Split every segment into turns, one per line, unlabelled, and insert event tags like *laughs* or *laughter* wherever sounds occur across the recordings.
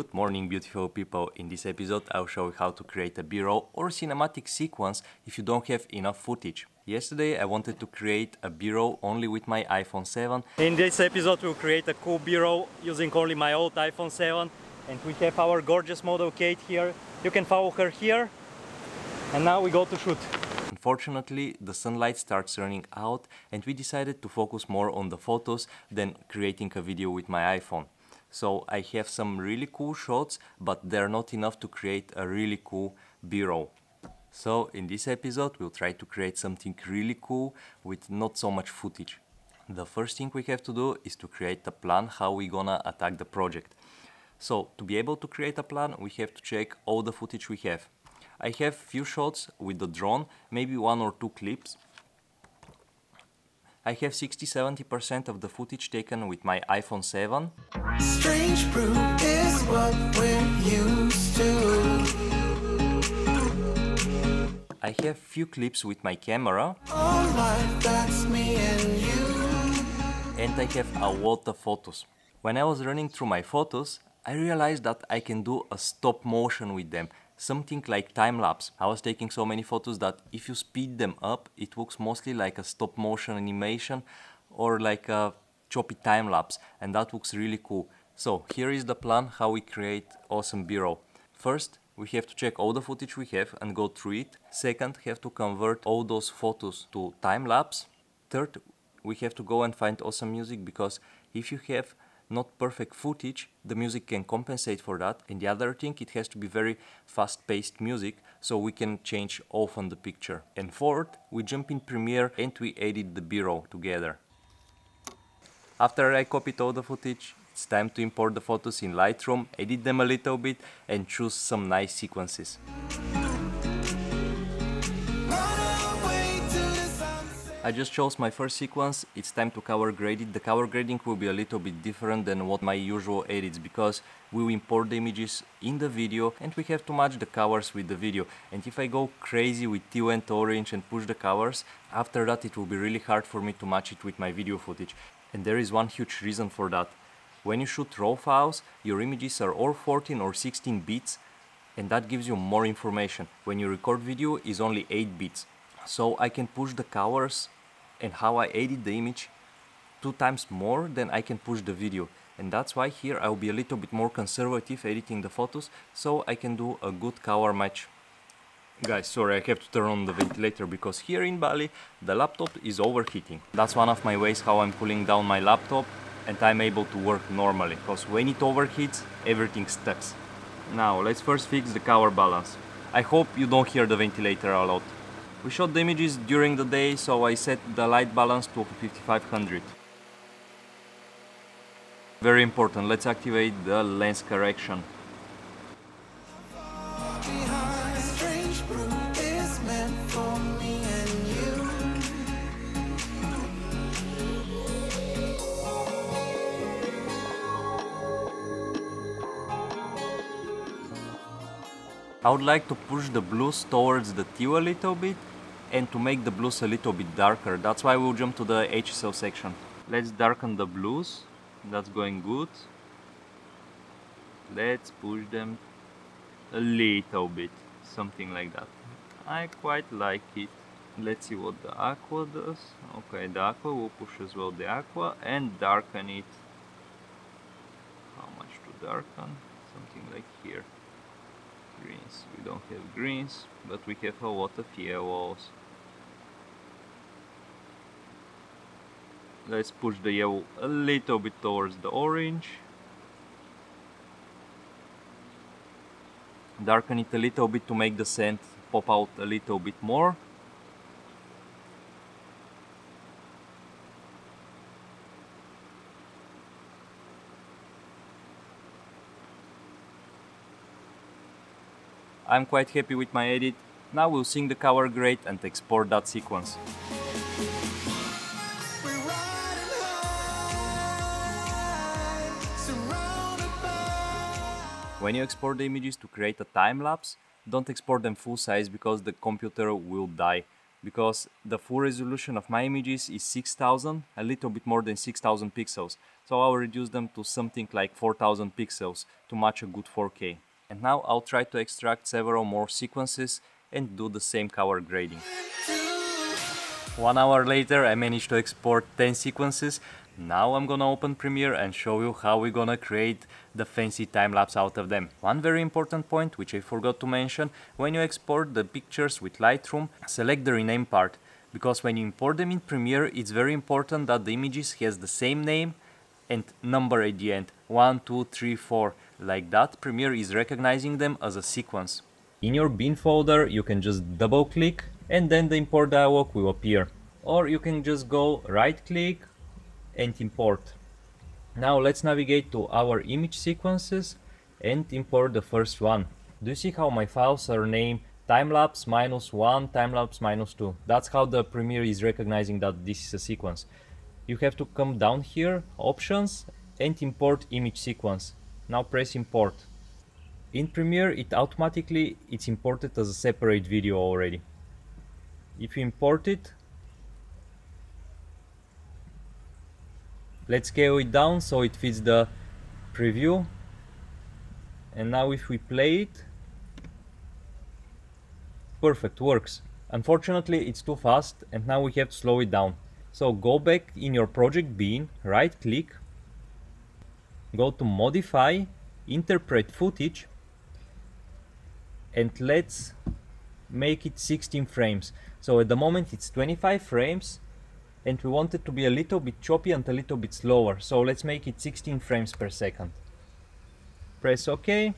Good morning beautiful people. In this episode I'll show you how to create a b-roll or cinematic sequence if you don't have enough footage. Yesterday I wanted to create a b-roll only with my iPhone 7.
In this episode we'll create a cool b-roll using only my old iPhone 7 and we have our gorgeous model Kate here. You can follow her here and now we go to shoot.
Unfortunately, the sunlight starts running out and we decided to focus more on the photos than creating a video with my iPhone. So I have some really cool shots, but they're not enough to create a really cool b-roll. So in this episode we'll try to create something really cool with not so much footage. The first thing we have to do is to create a plan how we're gonna attack the project. So to be able to create a plan we have to check all the footage we have. I have few shots with the drone, maybe one or two clips, I have 60-70% of the footage taken with my iPhone 7. Strange brew is what we're used to. I have few clips with my camera. Life, and, and I have a lot of photos. When I was running through my photos, I realized that I can do a stop motion with them something like time-lapse. I was taking so many photos that if you speed them up, it looks mostly like a stop-motion animation or like a choppy time-lapse and that looks really cool. So here is the plan how we create awesome b-roll. First, we have to check all the footage we have and go through it. Second, have to convert all those photos to time-lapse. Third, we have to go and find awesome music because if you have not perfect footage, the music can compensate for that. And the other thing, it has to be very fast-paced music, so we can change often the picture. And fourth, we jump in Premiere and we edit the b-roll together. After I copied all the footage, it's time to import the photos in Lightroom, edit them a little bit and choose some nice sequences. I just chose my first sequence, it's time to color grade it. The color grading will be a little bit different than what my usual edits because we will import the images in the video and we have to match the colors with the video. And if I go crazy with and orange and push the colors, after that it will be really hard for me to match it with my video footage. And there is one huge reason for that. When you shoot RAW files, your images are all 14 or 16 bits and that gives you more information. When you record video is only 8 bits so I can push the colors and how I edit the image two times more than I can push the video and that's why here I'll be a little bit more conservative editing the photos so I can do a good color match Guys, sorry, I have to turn on the ventilator because here in Bali the laptop is overheating. That's one of my ways how I'm cooling down my laptop and I'm able to work normally because when it overheats everything stops. Now let's first fix the color balance. I hope you don't hear the ventilator a lot. We shot the images during the day, so I set the light balance to 5500. Very important, let's activate the lens correction. I would like to push the blues towards the teal a little bit and to make the blues a little bit darker. That's why we'll jump to the HSL section. Let's darken the blues. That's going good. Let's push them a little bit. Something like that. I quite like it. Let's see what the aqua does. Okay, the aqua will push as well the aqua and darken it. How much to darken? Something like here. Greens. We don't have greens, but we have a lot of yellows. Let's push the yellow a little bit towards the orange. Darken it a little bit to make the scent pop out a little bit more. I'm quite happy with my edit. Now we'll sync the color grade and export that sequence. When you export the images to create a time lapse, don't export them full size because the computer will die. because the full resolution of my images is 6000, a little bit more than 6000 pixels. So I'll reduce them to something like 4000 pixels to match a good 4K. And now I'll try to extract several more sequences and do the same color grading. One hour later I managed to export 10 sequences. Now I'm gonna open Premiere and show you how we're gonna create the fancy time-lapse out of them. One very important point which I forgot to mention, when you export the pictures with Lightroom, select the rename part because when you import them in Premiere it's very important that the images has the same name and number at the end 1, 2, 3, 4 like that Premiere is recognizing them as a sequence. In your bin folder you can just double click and then the import dialog will appear or you can just go right click and import. Now let's navigate to our image sequences and import the first one. Do you see how my files are named timelapse minus 1, timelapse minus 2? That's how the Premiere is recognizing that this is a sequence. You have to come down here, options, and import image sequence. Now press import. In Premiere it automatically it's imported as a separate video already. If you import it, let's scale it down so it fits the preview and now if we play it perfect works unfortunately it's too fast and now we have to slow it down so go back in your project bin right click go to modify interpret footage and let's make it 16 frames. So at the moment it's 25 frames and we want it to be a little bit choppy and a little bit slower. So let's make it 16 frames per second. Press ok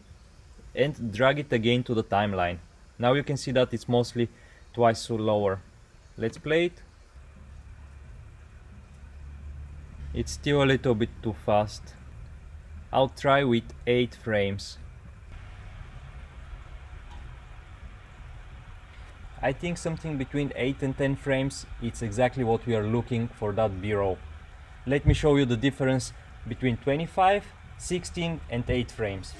and drag it again to the timeline. Now you can see that it's mostly twice so lower. Let's play it. It's still a little bit too fast I'll try with 8 frames I think something between 8 and 10 frames it's exactly what we are looking for that B-roll. Let me show you the difference between 25, 16 and 8 frames.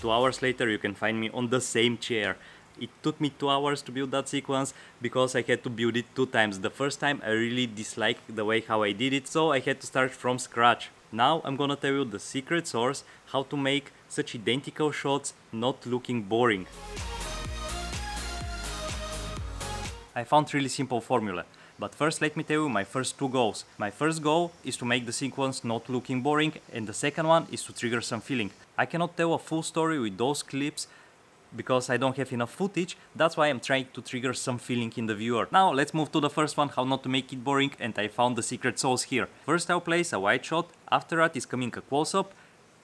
Two hours later you can find me on the same chair it took me two hours to build that sequence because I had to build it two times. The first time I really disliked the way how I did it, so I had to start from scratch. Now I'm gonna tell you the secret source, how to make such identical shots not looking boring. I found really simple formula. But first let me tell you my first two goals. My first goal is to make the sequence not looking boring and the second one is to trigger some feeling. I cannot tell a full story with those clips because I don't have enough footage, that's why I'm trying to trigger some feeling in the viewer. Now let's move to the first one, how not to make it boring, and I found the secret sauce here. First I'll place a wide shot, after that is coming a close-up,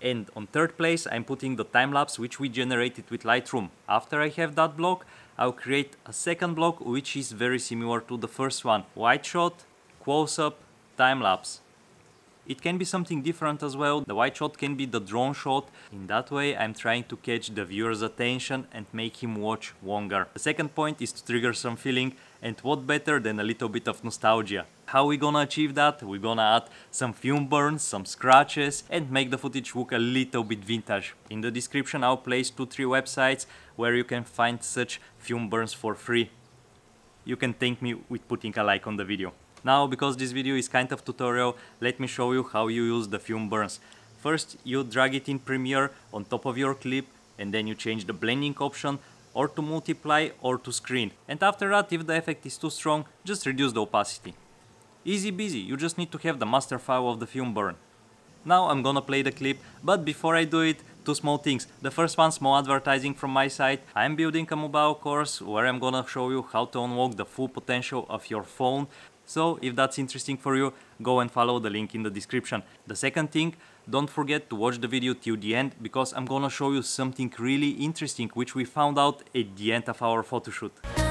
and on third place I'm putting the time-lapse which we generated with Lightroom. After I have that block, I'll create a second block which is very similar to the first one. Wide shot, close-up, time-lapse. It can be something different as well. The wide shot can be the drone shot. In that way I'm trying to catch the viewer's attention and make him watch longer. The second point is to trigger some feeling and what better than a little bit of nostalgia. How we gonna achieve that? We're gonna add some film burns, some scratches and make the footage look a little bit vintage. In the description I'll place 2-3 websites where you can find such film burns for free. You can thank me with putting a like on the video. Now, because this video is kind of tutorial, let me show you how you use the film burns. First, you drag it in Premiere on top of your clip and then you change the blending option or to multiply or to screen. And after that, if the effect is too strong, just reduce the opacity. Easy busy, you just need to have the master file of the film burn. Now I'm gonna play the clip, but before I do it, two small things. The first one, small advertising from my side. I'm building a mobile course where I'm gonna show you how to unlock the full potential of your phone so if that's interesting for you, go and follow the link in the description. The second thing, don't forget to watch the video till the end because I'm gonna show you something really interesting which we found out at the end of our photoshoot.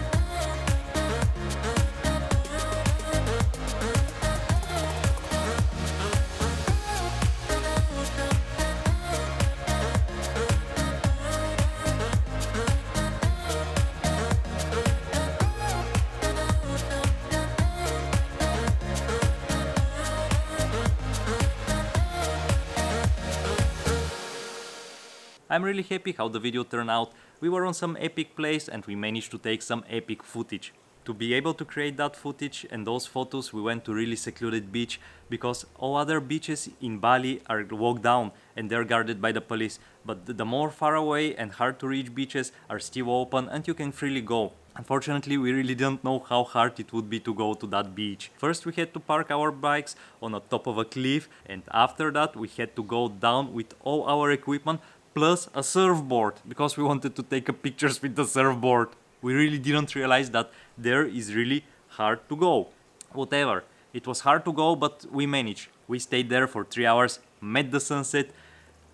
I'm really happy how the video turned out. We were on some epic place and we managed to take some epic footage. To be able to create that footage and those photos we went to really secluded beach because all other beaches in Bali are walked down and they're guarded by the police but the more far away and hard to reach beaches are still open and you can freely go. Unfortunately we really didn't know how hard it would be to go to that beach. First we had to park our bikes on the top of a cliff and after that we had to go down with all our equipment plus a surfboard because we wanted to take pictures with the surfboard we really didn't realize that there is really hard to go. Whatever, it was hard to go, but we managed. We stayed there for three hours, met the sunset,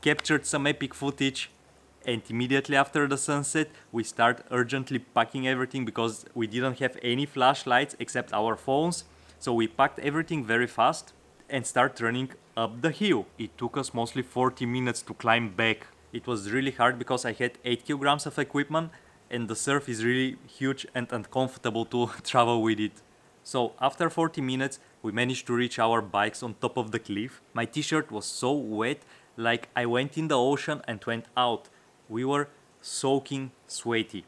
captured some epic footage, and immediately after the sunset, we start urgently packing everything because we didn't have any flashlights except our phones. So we packed everything very fast and start running up the hill. It took us mostly 40 minutes to climb back. It was really hard because I had 8 kilograms of equipment and the surf is really huge and uncomfortable to *laughs* travel with it. So after 40 minutes we managed to reach our bikes on top of the cliff. My t-shirt was so wet like I went in the ocean and went out. We were soaking sweaty.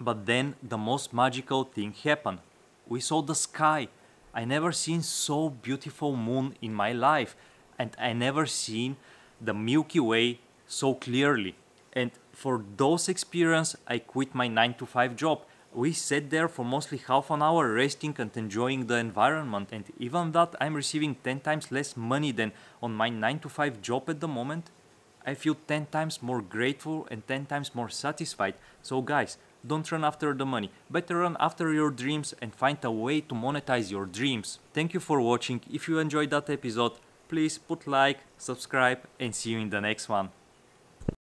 But then the most magical thing happened. We saw the sky. I never seen so beautiful moon in my life and I never seen the Milky Way so clearly. And for those experience, I quit my 9 to 5 job. We sat there for mostly half an hour resting and enjoying the environment and even that I'm receiving 10 times less money than on my 9 to 5 job at the moment. I feel 10 times more grateful and 10 times more satisfied. So guys, don't run after the money. Better run after your dreams and find a way to monetize your dreams. Thank you for watching. If you enjoyed that episode, please put like, subscribe and see you in the next one.